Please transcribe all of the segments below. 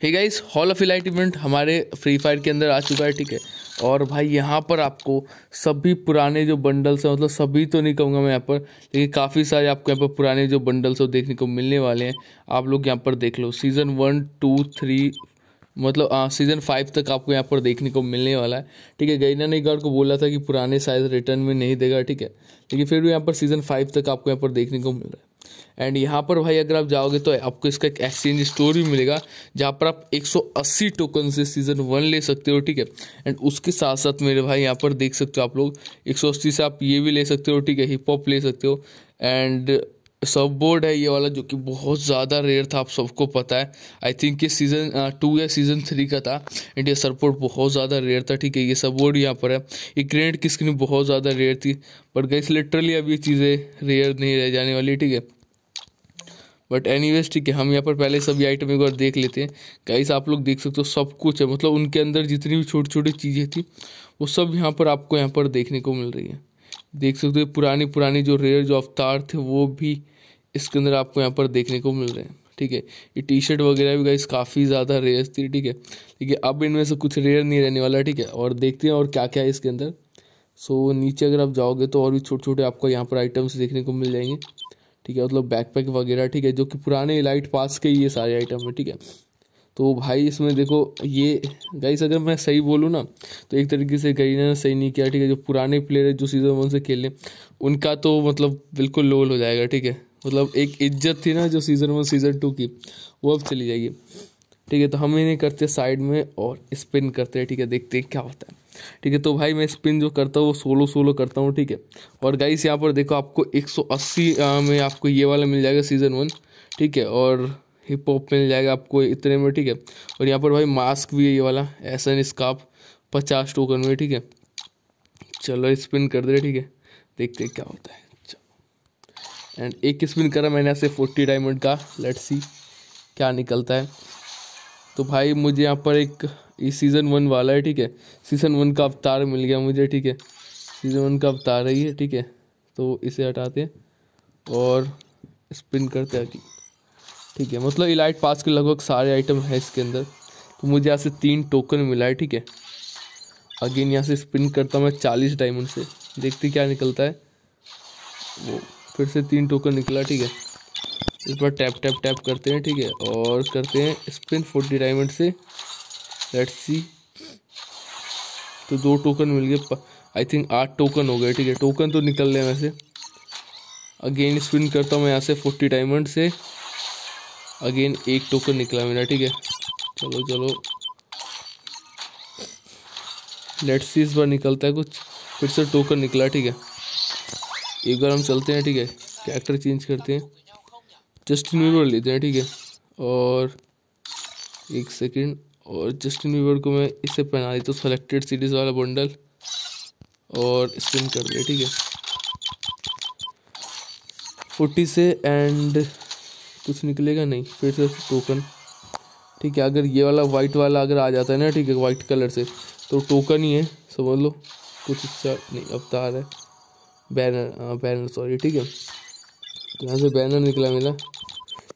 Hey guys hall of elite event हमारे free fire के अंदर आ चुका है ठीक है? और भाई यहाँ पर आपको सभी पुराने जो बंडल्स हैं मतलब सभी तो नहीं कहूँगा मैं यहाँ पर लेकिन काफ़ी सारे आपको यहाँ पर पुराने जो बंडल्स हैं देखने को मिलने वाले हैं। आप लोग यहाँ पर देख लो सीज़न वन टू थ्री मतलब आ, सीज़न फाइव तक आपको यहाँ पर देखने को मिलने वाला है ठीक है? गैना ने गार्ड को बोला था कि पुराने साइज़ रिटर्न में नहीं देगा ठीक है? लेकिन फिर भी यहाँ पर सीज़न फाइव तक आपको यहाँ पर देखने को मिल रहा है। एंड यहाँ पर भाई अगर आप जाओगे तो आपको इसका एक एक्सचेंज स्टोर भी मिलेगा, जहाँ पर आप 180 टोकन से सीज़न वन ले सकते हो, ठीक है? एंड उसके साथ साथ मेरे भाई यहाँ पर देख सकते हो आप लोग 180 से आप ये भी ले सकते हो, ठीक है? हिप हॉप ले सकते हो। एंड सब बोर्ड है ये वाला, जो कि बहुत ज़्यादा रेयर था, आप सबको पता है। आई थिंक ये सीज़न टू या सीज़न थ्री का था। एंड ये सपोर्ट बहुत ज़्यादा रेयर था, ठीक है? ये सब बोर्ड यहाँ पर है। ये ग्रेड की स्क्रीन बहुत ज़्यादा रेयर थी। बट गई लिटरली अब ये चीज़ें रेयर नहीं रह जाने वाली, ठीक है? बट एनी ठीक है, हम यहाँ पर पहले सभी आइटम एक बार देख लेते हैं। गाइस आप लोग देख सकते हो सब कुछ है। मतलब उनके अंदर जितनी भी छोटी छोटी चीज़ें थी, वो सब यहाँ पर आपको यहाँ पर देखने को मिल रही है। देख सकते हो पुरानी पुरानी जो रेयर जो अवतार थे, वो भी इसके अंदर आपको यहाँ पर देखने को मिल रहे हैं। ठीक है, ये टी शर्ट वगैरह भी गाइस काफ़ी ज़्यादा रेयर थी, ठीक है। ठीक है, अब इनमें से कुछ रेयर नहीं रहने वाला, ठीक है। और देखते हैं और क्या क्या है इसके अंदर। सो नीचे अगर आप जाओगे तो और भी छोटे छोटे आपको यहाँ पर आइटम्स देखने को मिल जाएँगे। ठीक है मतलब बैकपैक वगैरह, ठीक है, जो कि पुराने लाइट पास के ये सारे आइटम है, ठीक है। तो भाई इसमें देखो, ये गाइस अगर मैं सही बोलूँ ना तो एक तरीके से गई ने सही नहीं किया, ठीक है, जो पुराने प्लेयर है, जो सीज़न वन से खेल उनका तो मतलब बिल्कुल लोल हो जाएगा, ठीक है। मतलब एक इज़्ज़त थी ना, जो सीज़न वन सीज़न टू की, वो अब चली जाएगी। ठीक है तो हम इन्हें करते साइड में और स्पिन करते हैं, ठीक है, देखते हैं क्या होता है। ठीक है? तो भाई मैं स्पिन जो करता हूँ, वो सोलो सोलो करता हूँ, ठीक है? और गाइस यहाँ पर देखो आपको 180 में आपको ये वाला मिल जाएगा सीज़न वन ठीक है? और हिप हॉप मिल जाएगा आपको इतने में, ठीक है? और यहाँ पर भाई मास्क भी है ये वाला एस एन स्काफ पचास टोकन में, ठीक है? चलो स्पिन कर दे ठीक है? देखते क्या होता है। एंड एक स्पिन करा मैंने ऐसे फोर्टी डायमंड का लेट सी क्या निकलता है। तो भाई मुझे यहाँ पर एक ये सीज़न वन वाला है, ठीक है? सीज़न वन का अवतार मिल गया मुझे, ठीक है? सीज़न वन का अवतार है ये, ठीक है? तो इसे हटाते हैं और स्पिन करते हैं, ठीक है? मतलब इलाइट पास के लगभग सारे आइटम है इसके अंदर। तो मुझे यहाँ से तीन टोकन मिला है, ठीक है? अगेन यहाँ से स्पिन करता हूँ मैं चालीस डायमंड से। देखते क्या निकलता है। वो फिर से तीन टोकन निकला, ठीक है? इस बार टैप टैप टैप करते हैं, ठीक है? और करते हैं स्पिन फोर्टी डायमंड से। लेट्स सी तो दो टोकन मिल गए आई थिंक आठ टोकन हो गए, ठीक है। टोकन तो निकल रहे हैं वैसे। अगेन स्पिन करता हूँ मैं यहाँ से फोर्टी डायमंड से। अगेन एक टोकन निकला मेरा, ठीक है। चलो चलो। लेट्स सी इस बार निकलता है कुछ। फिर से टोकन निकला, ठीक है। एक बार हम चलते हैं, ठीक है। कैरेक्टर चेंज करते हैं। जस्टिन वीवर लेते हैं, ठीक है। और एक सेकंड और जस्टिन वीवर को मैं इसे पहना देता हूँ सेलेक्टेड सीरीज़ वाला बंडल और स्पिन कर दिया ठीक है? फोर्टी से एंड कुछ निकलेगा नहीं, फिर से टोकन ठीक है? अगर ये वाला वाइट वाला अगर आ जाता है ना, ठीक है वाइट कलर से तो टोकन ही है, समझ लो? कुछ अच्छा नहीं, अवतार है। बैनर बैनर सॉरी ठीक है? यहाँ से बैनर निकला मेरा।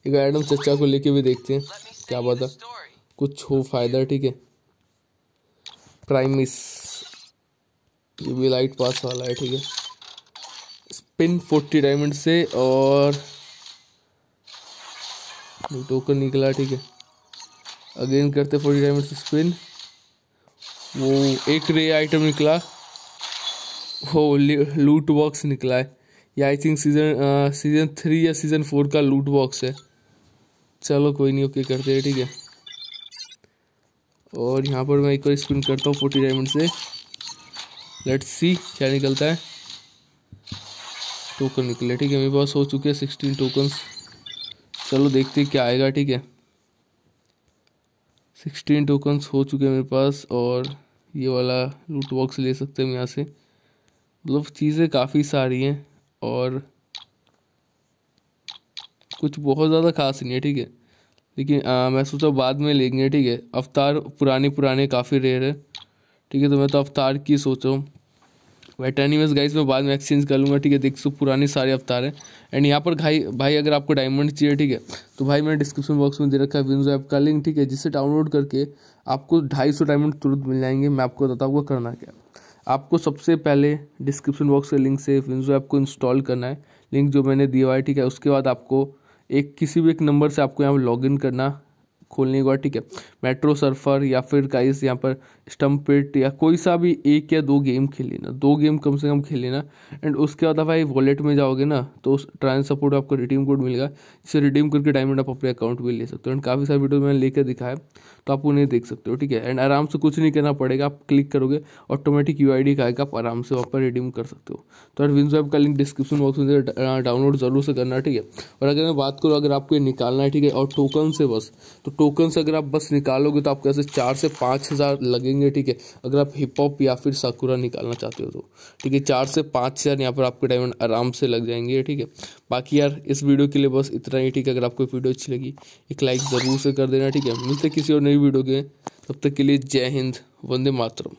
एक एडम चचा को लेके भी देखते हैं, क्या पता कुछ हो फ़ायदा, ठीक है? प्राइमिस ये भी लाइट पास वाला है, ठीक है? स्पिन फोर्टी डायमंड से और टोकन निकला, ठीक है? अगेन करते फोर्टी डायमंड से स्पिन वो एक रे आइटम निकला। वो लूट बॉक्स निकला है। या I think season season three या सीज़न फोर का लूट बॉक्स है। चलो, कोई नहीं ओके करते हैं, ठीक है? और यहाँ पर मैं एक बार स्पिन करता हूँ फोर्टी डायमंड से। लेट्स सी क्या निकलता है। टोकन निकले, ठीक है, मेरे पास हो चुके हैं सिक्सटीन टोकन्स चलो देखते हैं क्या आएगा, ठीक है। सिक्सटीन टोकन्स हो चुके हैं मेरे पास और ये वाला लूट बॉक्स ले सकते हैं हम यहाँ से। मतलब चीज़ें काफ़ी सारी हैं और कुछ बहुत ज़्यादा खास नहीं है, ठीक है। लेकिन आ, मैं सोचा बाद में लेंगे ठीक है? अवतार पुराने पुराने काफ़ी रेयर है ठीक है? तो मैं तो अवतार की सोच रहा हूँ। वेटानिमस गाइस मैं बाद में एक्सचेंज कर लूँगा ठीक है? देख सो पुरानी सारे अवतार हैं। एंड यहाँ पर भाई भाई अगर आपको डायमंड चाहिए ठीक है? तो भाई मैंने डिस्क्रिप्शन बॉक्स में दे रखा है विंजो ऐप का लिंक ठीक है? जिससे डाउनलोड करके आपको ढाई सौ डायमंड तुरंत मिल जाएँगे। मैं आपको बताता हूँ करना क्या आपको सबसे पहले डिस्क्रिप्शन बॉक्स के लिंक से विंजो ऐप को इंस्टॉल करना है। लिंक जो मैंने दिया हुआ है ठीक है? उसके बाद आपको एक किसी भी एक नंबर से आपको यहाँ पर लॉग इन करना खोलने के बाद, ठीक है? मेट्रो सर्फर या फिर गाइस यहाँ पर स्टम्पिट या कोई सा भी एक या दो गेम खेल लेना। दो गेम कम से कम खेल लेना। एंड उसके बाद भाई वॉलेट में जाओगे ना तो उस ट्रांस सपोर्ट आपको रिडीम कोड मिलेगा। जिसे रिडीम करके डायमंड आप अपने अकाउंट में ले सकते हो। एंड काफ़ी सारे वीडियो मैंने लेकर दिखाया तो आप उन्हें देख सकते हो, ठीक है? एंड आराम से कुछ नहीं करना पड़ेगा, आप क्लिक करोगे ऑटोमेटिक यू आई का आप आराम से वहाँ पर रिडीम कर सकते हो। तो यार विंजो ऐप का लिंक डिस्क्रिप्शन बॉक्स में डाउनलोड ज़रूर से करना, ठीक है? और अगर मैं बात करूँ, अगर आपको ये निकालना है, ठीक है, और टोकन से बस तो टोकन से अगर आप बस निकालोगे तो आपको ऐसे चार से पाँच हज़ार लगेंगे, ठीक है? अगर आप हिप हॉप या फिर साकुरा निकालना चाहते हो तो ठीक है? चार से पाँच हज़ार यहाँ पर आपके डायमंड आराम से लग जाएँगे, ठीक है? बाकी यार, इस वीडियो के लिए बस इतना ही, ठीक है? अगर आपको वीडियो अच्छी लगी, एक लाइक ज़रूर से कर देना, ठीक है? मिलते किसी और नई वीडियो के तब तक के लिए जय हिंद वंदे मातरम।